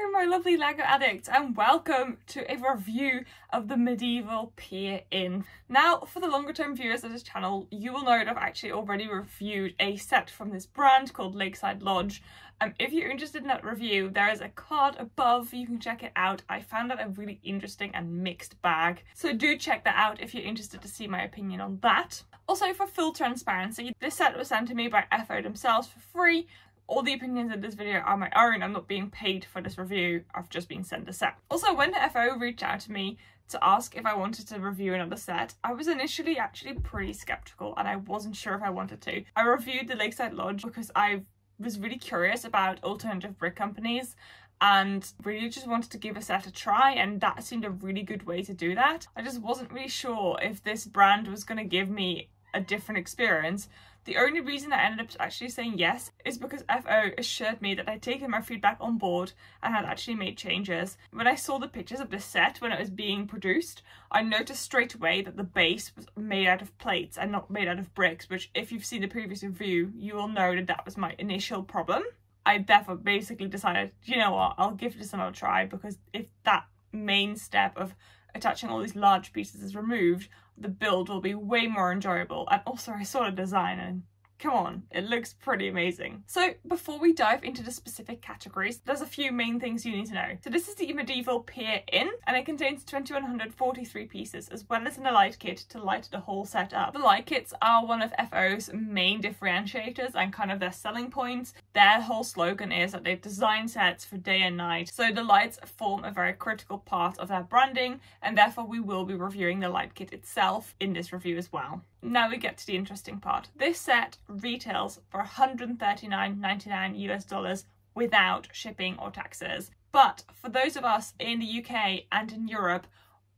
Hello my lovely LEGO addicts and welcome to a review of the Medieval Pirate Inn. Now for the longer term viewers of this channel you will know that I've actually already reviewed a set from this brand called Lakeside Lodge. Um, if you're interested in that review there is a card above, you can check it out. I found that a really interesting and mixed bag so do check that out if you're interested to see my opinion on that. Also for full transparency, this set was sent to me by FO themselves for free all the opinions in this video are my own. I'm not being paid for this review. I've just been sent a set. Also, when the FO reached out to me to ask if I wanted to review another set, I was initially actually pretty skeptical and I wasn't sure if I wanted to. I reviewed the Lakeside Lodge because I was really curious about alternative brick companies and really just wanted to give a set a try and that seemed a really good way to do that. I just wasn't really sure if this brand was going to give me a different experience the only reason I ended up actually saying yes is because FO assured me that I'd taken my feedback on board and had actually made changes. When I saw the pictures of the set when it was being produced, I noticed straight away that the base was made out of plates and not made out of bricks, which if you've seen the previous review, you will know that that was my initial problem. I therefore basically decided, you know what, I'll give this another try because if that main step of attaching all these large pieces is removed, the build will be way more enjoyable. And also I saw the design and Come on, it looks pretty amazing. So before we dive into the specific categories, there's a few main things you need to know. So this is the Medieval Pirate Inn, and it contains 2143 pieces, as well as an light kit to light the whole set up. The light kits are one of FO's main differentiators and kind of their selling points. Their whole slogan is that they've designed sets for day and night, so the lights form a very critical part of their branding, and therefore we will be reviewing the light kit itself in this review as well. Now we get to the interesting part. This set retails for 139.99 US dollars without shipping or taxes. But for those of us in the UK and in Europe,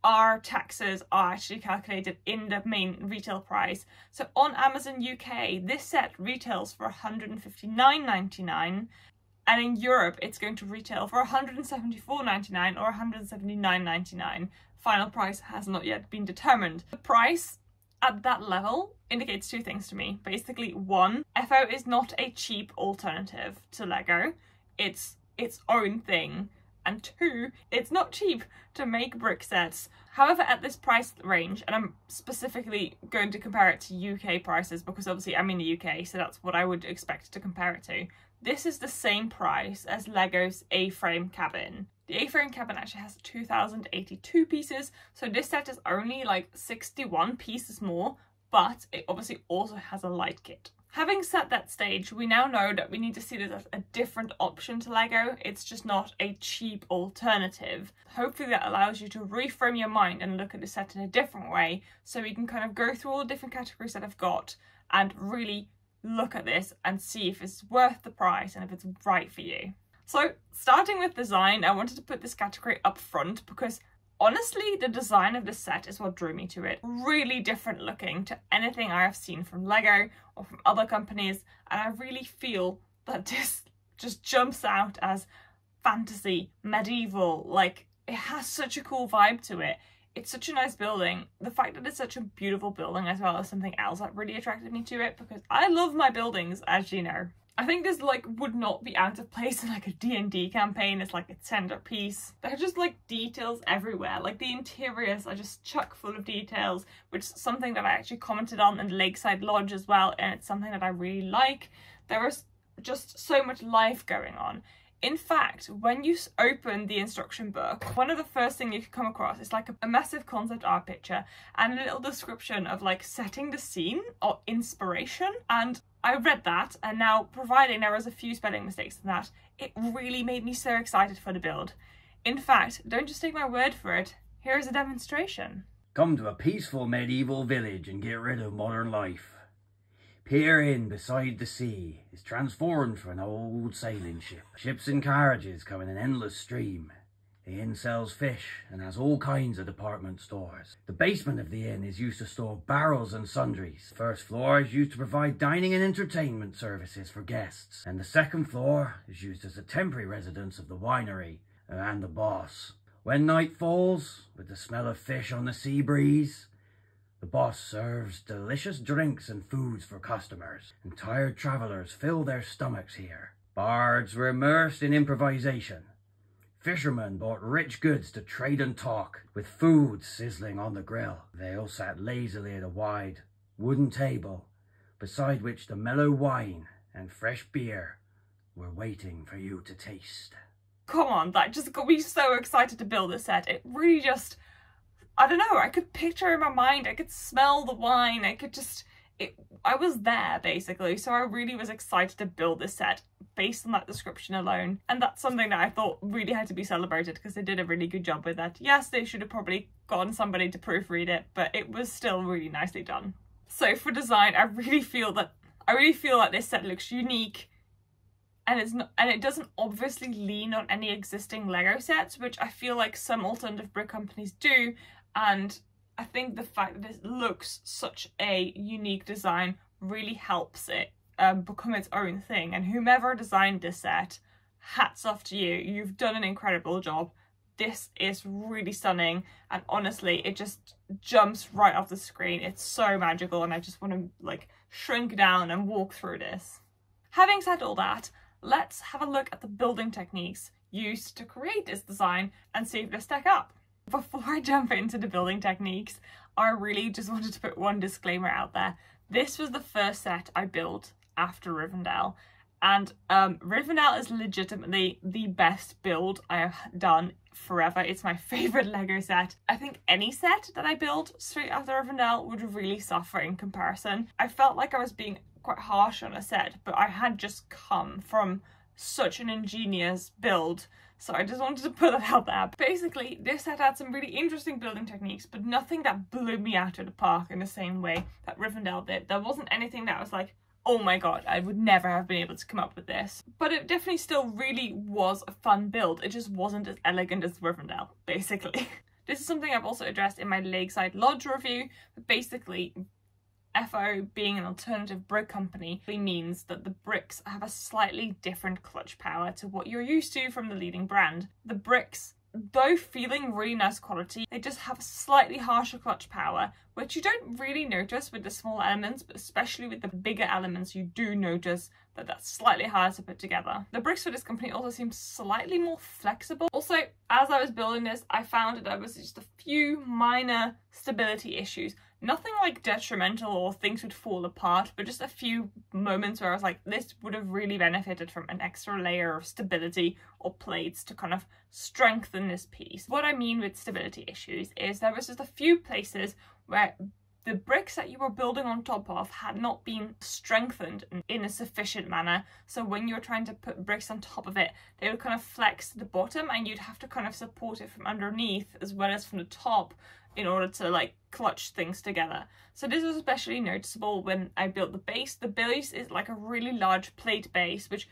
our taxes are actually calculated in the main retail price. So on Amazon UK, this set retails for 159.99 and in Europe it's going to retail for 174.99 or 179.99. Final price has not yet been determined. The price at that level indicates two things to me. Basically, one, FO is not a cheap alternative to Lego. It's its own thing. And two, it's not cheap to make brick sets. However, at this price range, and I'm specifically going to compare it to UK prices because obviously I'm in the UK, so that's what I would expect to compare it to. This is the same price as Lego's A-frame cabin. The A-frame cabin actually has 2,082 pieces, so this set is only like 61 pieces more, but it obviously also has a light kit. Having set that stage, we now know that we need to see this as a different option to LEGO. It's just not a cheap alternative. Hopefully that allows you to reframe your mind and look at the set in a different way so we can kind of go through all the different categories that I've got and really look at this and see if it's worth the price and if it's right for you. So starting with design, I wanted to put this category up front because honestly the design of this set is what drew me to it. Really different looking to anything I have seen from LEGO or from other companies and I really feel that this just jumps out as fantasy, medieval, like it has such a cool vibe to it. It's such a nice building. The fact that it's such a beautiful building as well as something else that really attracted me to it because I love my buildings as you know. I think this like would not be out of place in like a D&D campaign. It's like a centerpiece. There are just like details everywhere. Like the interiors are just chock full of details, which is something that I actually commented on in Lakeside Lodge as well. And it's something that I really like. There is just so much life going on. In fact, when you open the instruction book, one of the first things you can come across is like a, a, massive concept art picture and a little description of like setting the scene or inspiration. And I read that and now providing there was a few spelling mistakes in that, it really made me so excited for the build. In fact, don't just take my word for it, here is a demonstration. Come to a peaceful medieval village and get rid of modern life. Pirate Inn beside the sea is transformed for an old sailing ship. Ships and carriages come in an endless stream. The inn sells fish and has all kinds of department stores. The basement of the inn is used to store barrels and sundries. The first floor is used to provide dining and entertainment services for guests. And the second floor is used as a temporary residence of the winery and the boss. When night falls, with the smell of fish on the sea breeze, the boss serves delicious drinks and foods for customers, and tired travellers fill their stomachs here. Bards were immersed in improvisation, Fishermen bought rich goods to trade and talk, with food sizzling on the grill. They all sat lazily at a wide wooden table, beside which the mellow wine and fresh beer were waiting for you to taste. Come on, that just got me so excited to build this set. It really just, I don't know, I could picture in my mind, I could smell the wine, I could just, it, I was there basically, so I really was excited to build this set based on that description alone. And that's something that I thought really had to be celebrated because they did a really good job with that. Yes, they should have probably gotten somebody to proofread it, but it was still really nicely done. So for design, I really feel that I really feel like this set looks unique and it's not and it doesn't obviously lean on any existing Lego sets, which I feel like some alternative brick companies do, and I think the fact that it looks such a unique design really helps it um, become its own thing. And whomever designed this set, hats off to you. You've done an incredible job. This is really stunning and honestly it just jumps right off the screen. It's so magical and I just want to like shrink down and walk through this. Having said all that, let's have a look at the building techniques used to create this design and see if they stack up. Before I jump into the building techniques, I really just wanted to put one disclaimer out there. This was the first set I built after Rivendell and um, Rivendell is legitimately the best build I have done forever. It's my favourite Lego set. I think any set that I build straight after Rivendell would really suffer in comparison. I felt like I was being quite harsh on a set, but I had just come from such an ingenious build so I just wanted to put that out there. Basically, this set had some really interesting building techniques, but nothing that blew me out of the park in the same way that Rivendell did. There wasn't anything that was like, oh my god, I would never have been able to come up with this. But it definitely still really was a fun build. It just wasn't as elegant as Rivendell, basically. this is something I've also addressed in my Lakeside Lodge review, but basically FO being an alternative brick company means that the bricks have a slightly different clutch power to what you're used to from the leading brand. The bricks though feeling really nice quality, they just have a slightly harsher clutch power, which you don't really notice with the small elements, but especially with the bigger elements, you do notice that that's slightly harder to put together. The bricks for this company also seem slightly more flexible. Also, as I was building this, I found that there was just a few minor stability issues. Nothing like detrimental or things would fall apart, but just a few moments where I was like, this would have really benefited from an extra layer of stability or plates to kind of strengthen this piece. What I mean with stability issues is there was just a few places where the bricks that you were building on top of had not been strengthened in a sufficient manner. So when you were trying to put bricks on top of it, they would kind of flex the bottom and you'd have to kind of support it from underneath as well as from the top in order to like clutch things together. So this was especially noticeable when I built the base. The base is like a really large plate base, which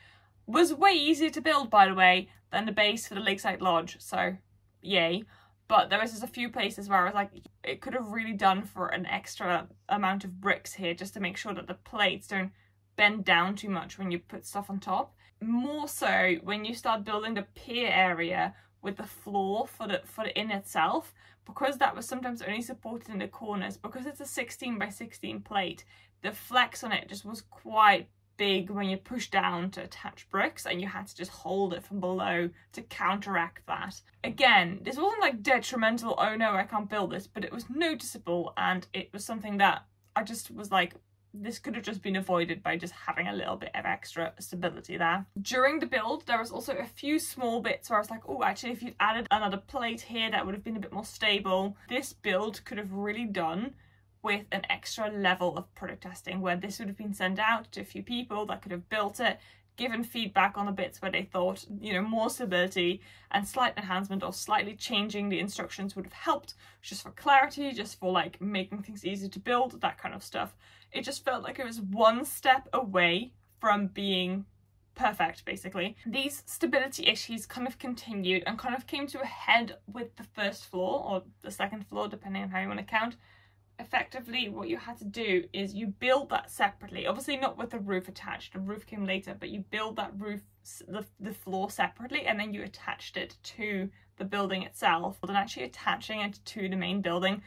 was way easier to build by the way than the base for the Lakeside Lodge. So yay. But there was just a few places where I was like, it could have really done for an extra amount of bricks here just to make sure that the plates don't bend down too much when you put stuff on top. More so when you start building the pier area with the floor for the, for the inn itself, because that was sometimes only supported in the corners, because it's a 16 by 16 plate, the flex on it just was quite big when you push down to attach bricks and you had to just hold it from below to counteract that. Again, this wasn't like detrimental, oh no, I can't build this, but it was noticeable and it was something that I just was like, this could have just been avoided by just having a little bit of extra stability there. During the build, there was also a few small bits where I was like, oh, actually, if you'd added another plate here, that would have been a bit more stable. This build could have really done with an extra level of product testing where this would have been sent out to a few people that could have built it given feedback on the bits where they thought you know more stability and slight enhancement or slightly changing the instructions would have helped just for clarity just for like making things easier to build that kind of stuff it just felt like it was one step away from being perfect basically. These stability issues kind of continued and kind of came to a head with the first floor or the second floor depending on how you want to count. Effectively what you had to do is you build that separately. Obviously not with the roof attached the roof came later but you build that roof the, the floor separately and then you attached it to the building itself. And actually attaching it to the main building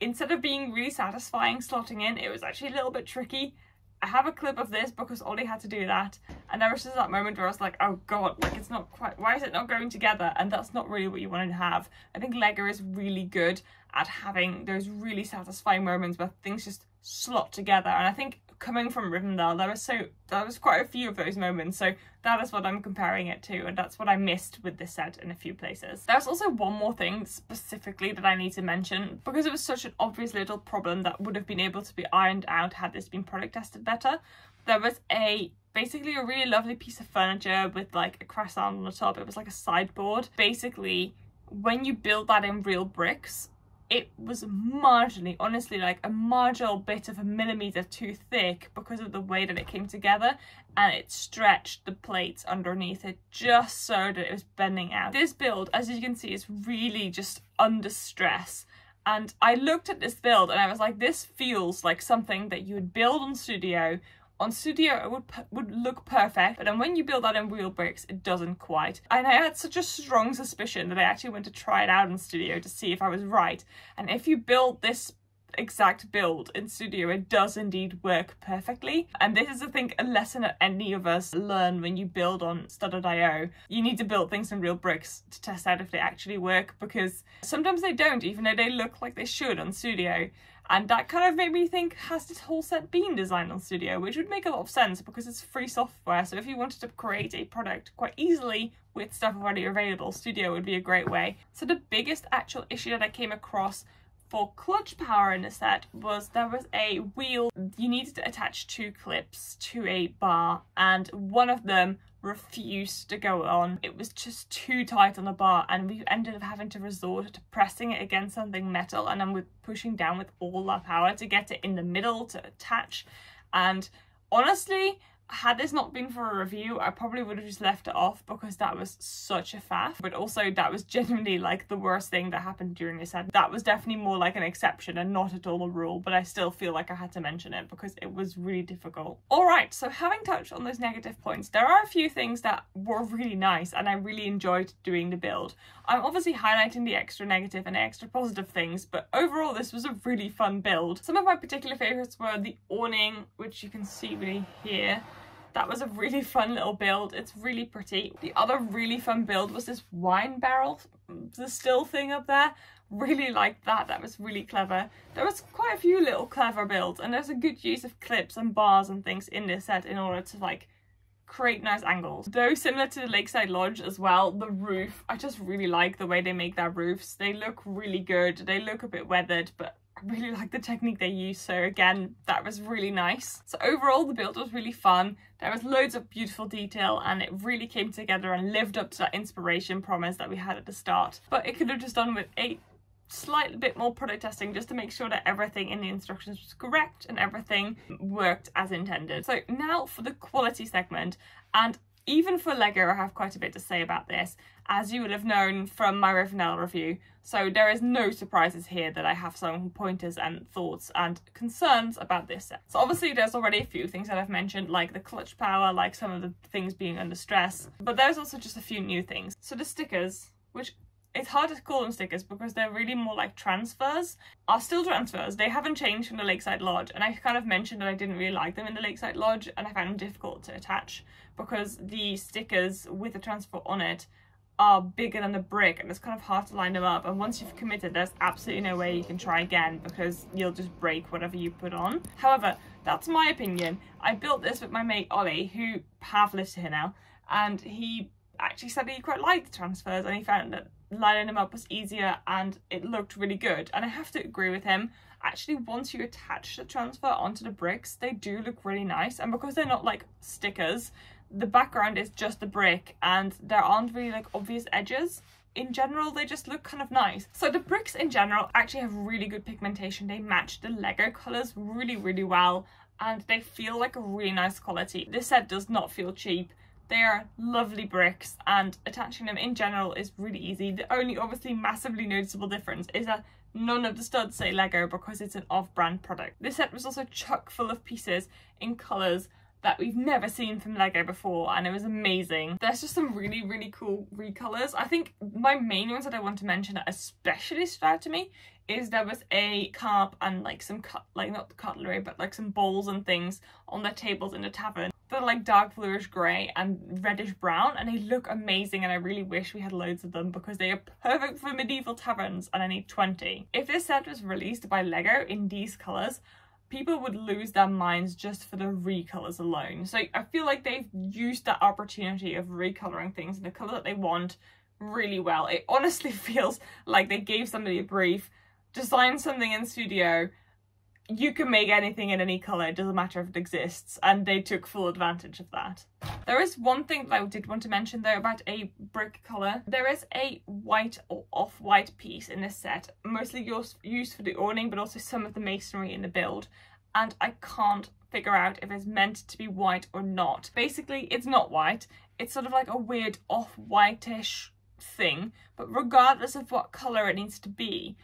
instead of being really satisfying slotting in it was actually a little bit tricky I have a clip of this because Ollie had to do that and there was just that moment where I was like oh god like it's not quite why is it not going together and that's not really what you want to have. I think Lego is really good at having those really satisfying moments where things just slot together and I think coming from Rivendell there was so there was quite a few of those moments so that is what I'm comparing it to and that's what I missed with this set in a few places. There's also one more thing specifically that I need to mention because it was such an obvious little problem that would have been able to be ironed out had this been product tested better. There was a basically a really lovely piece of furniture with like a croissant on the top. It was like a sideboard. Basically when you build that in real bricks it was marginally, honestly, like a marginal bit of a millimeter too thick because of the way that it came together and it stretched the plates underneath it just so that it was bending out. This build, as you can see, is really just under stress. And I looked at this build and I was like, this feels like something that you would build on Studio on studio it would would look perfect but then when you build that in real bricks it doesn't quite. And I had such a strong suspicion that I actually went to try it out in studio to see if I was right. And if you build this exact build in studio it does indeed work perfectly. And this is I think a lesson that any of us learn when you build on Stud.io you need to build things in real bricks to test out if they actually work because sometimes they don't even though they look like they should on studio and that kind of made me think, has this whole set been designed on Studio? Which would make a lot of sense because it's free software. So if you wanted to create a product quite easily with stuff already available, Studio would be a great way. So the biggest actual issue that I came across for clutch power in the set was there was a wheel you needed to attach two clips to a bar and one of them refused to go on. It was just too tight on the bar and we ended up having to resort to pressing it against something metal and then with pushing down with all our power to get it in the middle to attach. And honestly, had this not been for a review, I probably would have just left it off because that was such a faff. But also that was genuinely like the worst thing that happened during this set. That was definitely more like an exception and not at all a rule, but I still feel like I had to mention it because it was really difficult. Alright, so having touched on those negative points, there are a few things that were really nice and I really enjoyed doing the build. I'm obviously highlighting the extra negative and extra positive things, but overall this was a really fun build. Some of my particular favourites were the awning, which you can see really here. That was a really fun little build. It's really pretty. The other really fun build was this wine barrel, mm, the still thing up there. Really liked that. That was really clever. There was quite a few little clever builds and there's a good use of clips and bars and things in this set in order to like create nice angles. Though similar to the Lakeside Lodge as well, the roof, I just really like the way they make their roofs. They look really good. They look a bit weathered, but really like the technique they use so again that was really nice. So overall the build was really fun, there was loads of beautiful detail and it really came together and lived up to that inspiration promise that we had at the start. But it could have just done with a slightly bit more product testing just to make sure that everything in the instructions was correct and everything worked as intended. So now for the quality segment and even for Lego I have quite a bit to say about this as you will have known from my Rivendell review so there is no surprises here that I have some pointers and thoughts and concerns about this set. So obviously there's already a few things that I've mentioned like the clutch power, like some of the things being under stress, but there's also just a few new things. So the stickers, which it's hard to call them stickers because they're really more like transfers, are still transfers. They haven't changed from the Lakeside Lodge and I kind of mentioned that I didn't really like them in the Lakeside Lodge and I found them difficult to attach because the stickers with the transfer on it are bigger than the brick and it's kind of hard to line them up and once you've committed there's absolutely no way you can try again because you'll just break whatever you put on. However, that's my opinion. I built this with my mate Ollie who half lives here now and he actually said he quite liked the transfers and he found that lining them up was easier and it looked really good. And I have to agree with him. Actually once you attach the transfer onto the bricks they do look really nice. And because they're not like stickers the background is just the brick and there aren't really like obvious edges. In general they just look kind of nice. So the bricks in general actually have really good pigmentation. They match the lego colors really really well and they feel like a really nice quality. This set does not feel cheap they are lovely bricks and attaching them in general is really easy the only obviously massively noticeable difference is that none of the studs say lego because it's an off-brand product this set was also chock full of pieces in colors that we've never seen from Lego before and it was amazing. There's just some really, really cool recolors. I think my main ones that I want to mention that especially stood out to me is there was a carp and like some cut like not the cutlery but like some bowls and things on the tables in the tavern they're like dark bluish grey and reddish brown and they look amazing and I really wish we had loads of them because they are perfect for medieval taverns and I need 20. If this set was released by LEGO in these colours, people would lose their minds just for the recolors alone. So I feel like they've used that opportunity of recoloring things in the colour that they want really well. It honestly feels like they gave somebody a brief, designed something in studio, you can make anything in any colour, it doesn't matter if it exists, and they took full advantage of that. There is one thing that I did want to mention though about a brick colour. There is a white or off-white piece in this set, mostly used for the awning but also some of the masonry in the build, and I can't figure out if it's meant to be white or not. Basically, it's not white, it's sort of like a weird off-whitish thing, but regardless of what colour it needs to be,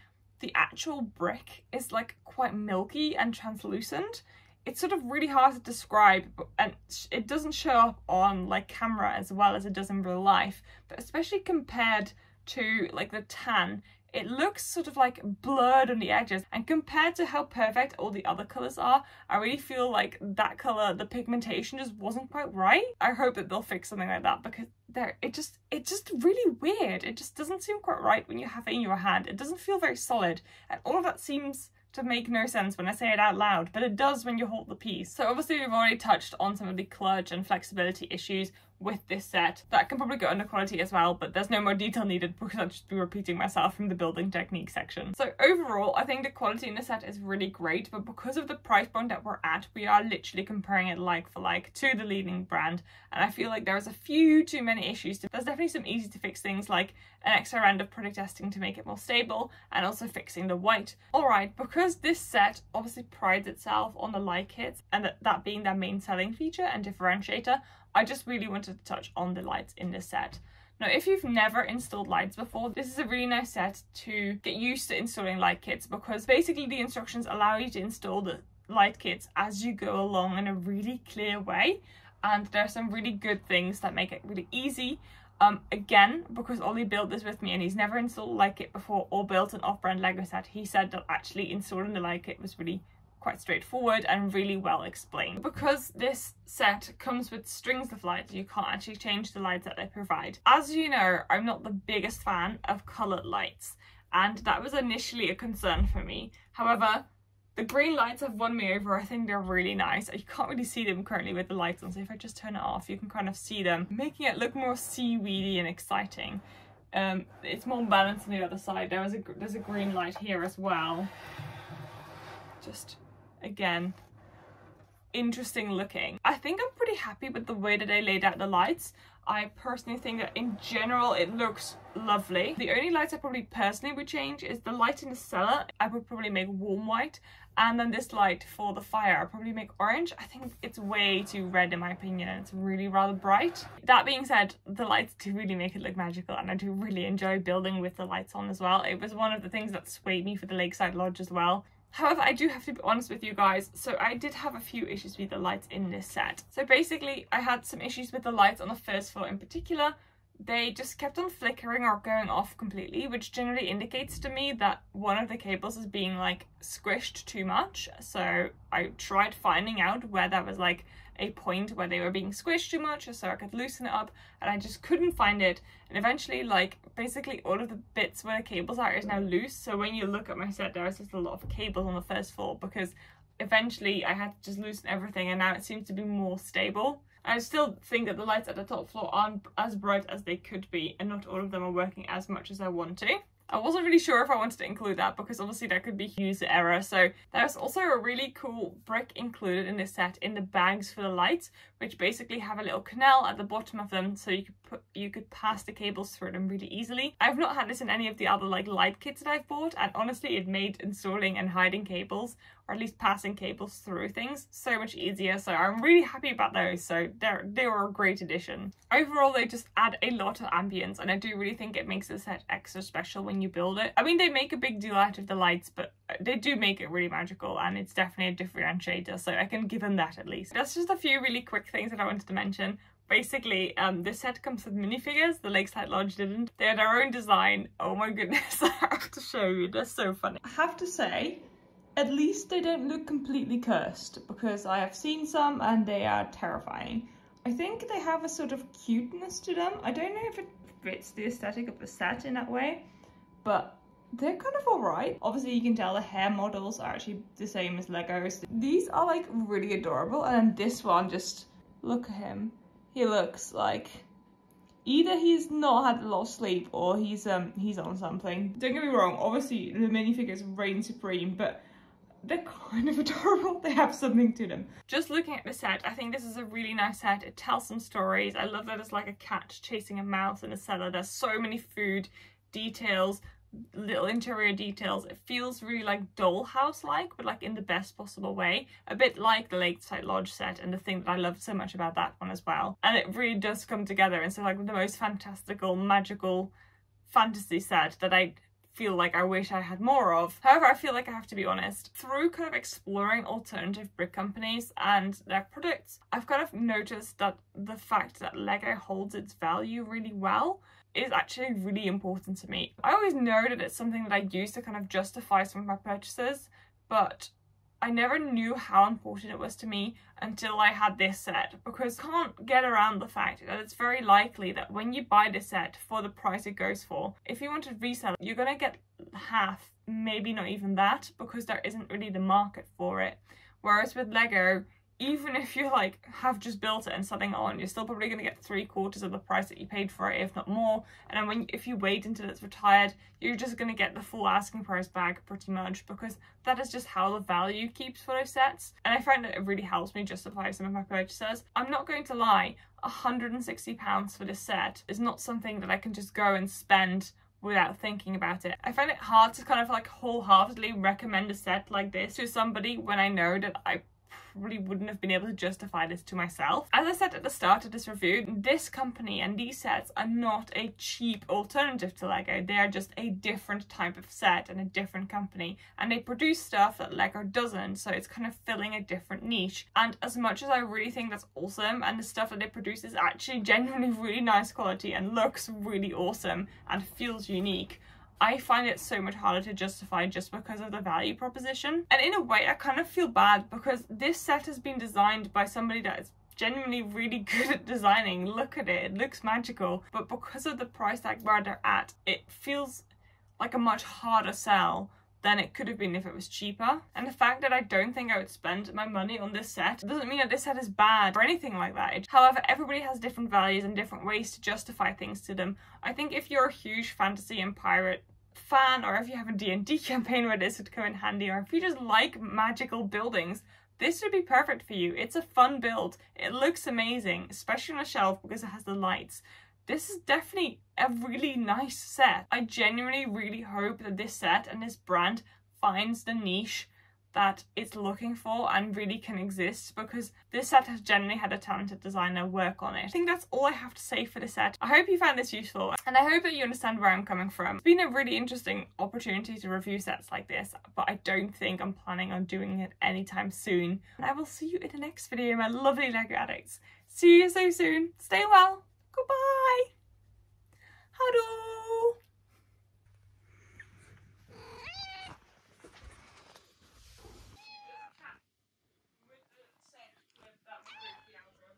the actual brick is like quite milky and translucent. It's sort of really hard to describe and it doesn't show up on like camera as well as it does in real life, but especially compared to like the tan, it looks sort of like blurred on the edges and compared to how perfect all the other colours are I really feel like that colour the pigmentation just wasn't quite right. I hope that they'll fix something like that because there it just it's just really weird. It just doesn't seem quite right when you have it in your hand. It doesn't feel very solid and all of that seems to make no sense when I say it out loud, but it does when you hold the piece. So obviously we've already touched on some of the clutch and flexibility issues with this set. That can probably go under quality as well, but there's no more detail needed because I'll just be repeating myself from the building technique section. So overall, I think the quality in the set is really great, but because of the price point that we're at, we are literally comparing it like for like to the leading brand. And I feel like there's a few too many issues. There's definitely some easy to fix things like an extra round of product testing to make it more stable and also fixing the white. Alright, because this set obviously prides itself on the light kits and that, that being their main selling feature and differentiator, I just really wanted to touch on the lights in this set. Now, if you've never installed lights before, this is a really nice set to get used to installing light kits because basically the instructions allow you to install the light kits as you go along in a really clear way. And there are some really good things that make it really easy. Um, again, because Ollie built this with me and he's never installed a light kit before or built an off-brand Lego set, he said that actually installing the light kit was really quite straightforward and really well explained. Because this set comes with strings of lights, you can't actually change the lights that they provide. As you know, I'm not the biggest fan of coloured lights, and that was initially a concern for me. However, the green lights have won me over. I think they're really nice. You can't really see them currently with the lights on, so if I just turn it off, you can kind of see them, making it look more seaweedy and exciting. Um, it's more balanced on the other side. There is a, there's a green light here as well. Just again interesting looking. I think I'm pretty happy with the way that they laid out the lights. I personally think that in general it looks lovely. The only lights I probably personally would change is the light in the cellar. I would probably make warm white and then this light for the fire I'll probably make orange. I think it's way too red in my opinion it's really rather bright. That being said, the lights do really make it look magical and I do really enjoy building with the lights on as well. It was one of the things that swayed me for the Lakeside Lodge as well. However, I do have to be honest with you guys, so I did have a few issues with the lights in this set. So basically, I had some issues with the lights on the first floor in particular. They just kept on flickering or going off completely, which generally indicates to me that one of the cables is being like squished too much. So I tried finding out where that was like a point where they were being squished too much so I could loosen it up and I just couldn't find it and eventually like basically all of the bits where the cables are is now loose so when you look at my set there is just a lot of cables on the first floor because eventually I had to just loosen everything and now it seems to be more stable. I still think that the lights at the top floor aren't as bright as they could be and not all of them are working as much as I want to. I wasn't really sure if I wanted to include that because obviously that could be user error. So there's also a really cool brick included in this set in the bags for the lights, which basically have a little canal at the bottom of them so you could put you could pass the cables through them really easily. I've not had this in any of the other like light kits that I've bought and honestly it made installing and hiding cables or at least passing cables through things so much easier so I'm really happy about those so they're they were a great addition. Overall they just add a lot of ambience and I do really think it makes the set extra special when you build it. I mean they make a big deal out of the lights but they do make it really magical and it's definitely a differentiator so I can give them that at least. That's just a few really quick things that I wanted to mention Basically, um, this set comes with minifigures. The Lakeside Lodge didn't. They had their own design. Oh my goodness, I have to show you. They're so funny. I have to say, at least they don't look completely cursed because I have seen some and they are terrifying. I think they have a sort of cuteness to them. I don't know if it fits the aesthetic of the set in that way, but they're kind of alright. Obviously you can tell the hair models are actually the same as Legos. These are like really adorable and this one just, look at him. He looks like either he's not had a lot of sleep or he's um he's on something. Don't get me wrong, obviously the minifigures reign supreme, but they're kind of adorable. They have something to them. Just looking at the set, I think this is a really nice set. It tells some stories. I love that it's like a cat chasing a mouse in a cellar. There's so many food details, little interior details. It feels really like dollhouse-like, but like in the best possible way. A bit like the Lakeside Lodge set and the thing that I love so much about that one as well. And it really does come together into so like the most fantastical, magical fantasy set that I feel like I wish I had more of. However, I feel like I have to be honest, through kind of exploring alternative brick companies and their products, I've kind of noticed that the fact that Lego holds its value really well is actually really important to me. I always know that it's something that I use to kind of justify some of my purchases, but I never knew how important it was to me until I had this set because I can't get around the fact that it's very likely that when you buy this set for the price it goes for, if you want to resell it, you're going to get half, maybe not even that, because there isn't really the market for it. Whereas with Lego, even if you like have just built it and something on, you're still probably going to get three quarters of the price that you paid for it, if not more. And then when if you wait until it's retired, you're just going to get the full asking price back pretty much because that is just how the value keeps those sets. And I find that it really helps me justify some of my purchases. I'm not going to lie, 160 pounds for this set is not something that I can just go and spend without thinking about it. I find it hard to kind of like wholeheartedly recommend a set like this to somebody when I know that I probably wouldn't have been able to justify this to myself. As I said at the start of this review, this company and these sets are not a cheap alternative to Lego. They are just a different type of set and a different company. And they produce stuff that Lego doesn't, so it's kind of filling a different niche. And as much as I really think that's awesome, and the stuff that they produce is actually genuinely really nice quality and looks really awesome and feels unique, I find it so much harder to justify just because of the value proposition. And in a way, I kind of feel bad because this set has been designed by somebody that is genuinely really good at designing. Look at it, it looks magical. But because of the price tag where they're at, it feels like a much harder sell than it could have been if it was cheaper. And the fact that I don't think I would spend my money on this set doesn't mean that this set is bad or anything like that. However, everybody has different values and different ways to justify things to them. I think if you're a huge fantasy and pirate fan or if you have a D&D campaign where this would come in handy or if you just like magical buildings, this would be perfect for you. It's a fun build. It looks amazing, especially on a shelf because it has the lights. This is definitely a really nice set. I genuinely really hope that this set and this brand finds the niche that it's looking for and really can exist because this set has generally had a talented designer work on it. I think that's all I have to say for this set. I hope you found this useful and I hope that you understand where I'm coming from. It's been a really interesting opportunity to review sets like this but I don't think I'm planning on doing it anytime soon. And I will see you in the next video my lovely LEGO addicts. See you so soon. Stay well. Goodbye. Hello.